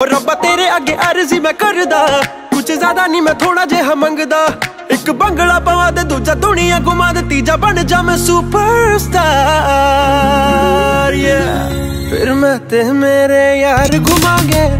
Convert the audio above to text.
ਰੱਬਾ, ਤੇਰੇ ਅੱਗੇ ਅਰਜ਼ੀ ਮੈਂ ਕਰਦਾ। ਕੁਝ ਜ਼ਿਆਦਾ ਨਹੀਂ, ਮੈਂ ਥੋੜਾ ਜਿਹਾ ਮੰਗਦਾ। ਇੱਕ ਬੰਗਲਾ ਪਵਾ ਤੇ ਦੂਜਾ ਦੁਨੀਆ ਘੁਮਾ ਦੇ, ਤੀਜਾ ਬਣ ਜਾ ਮੈਂ ਸੁਪਰਸਟਾਰ ਯਾ ਫਿਰ ਮੈਂ ਤੇ ਮੇਰੇ ਯਾਰ ਘੁਮਾਂਗੇ।